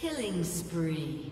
Killing spree.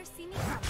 never see me coming.